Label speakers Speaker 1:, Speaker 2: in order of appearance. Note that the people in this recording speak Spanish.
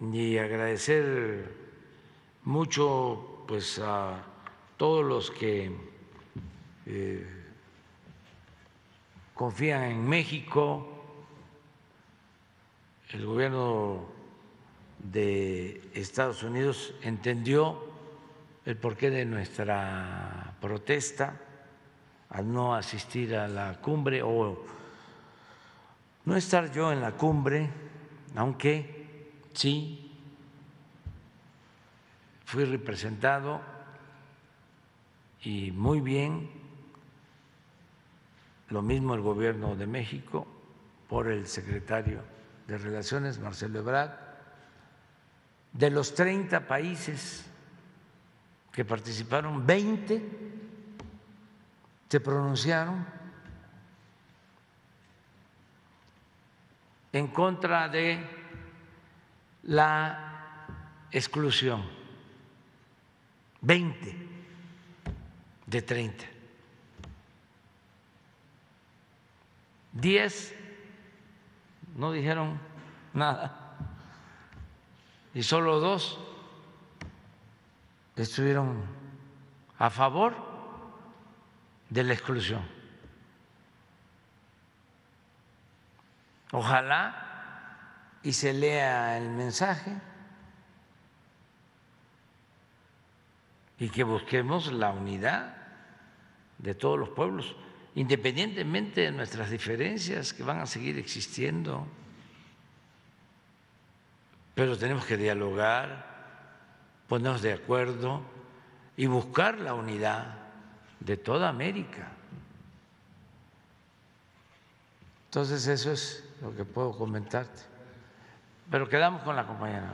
Speaker 1: y agradecer mucho pues a todos los que eh, confían en México, el gobierno de Estados Unidos entendió el porqué de nuestra protesta al no asistir a la cumbre o no estar yo en la cumbre, aunque sí. Fui representado y muy bien, lo mismo el gobierno de México por el secretario de Relaciones, Marcelo Ebrard, de los 30 países que participaron, 20 se pronunciaron en contra de la exclusión, 20 de 30. 10 no dijeron nada y solo dos estuvieron a favor de la exclusión. Ojalá y se lea el mensaje y que busquemos la unidad de todos los pueblos, independientemente de nuestras diferencias que van a seguir existiendo. Pero tenemos que dialogar, ponernos de acuerdo y buscar la unidad de toda América. Entonces eso es lo que puedo comentarte. Pero quedamos con la compañera.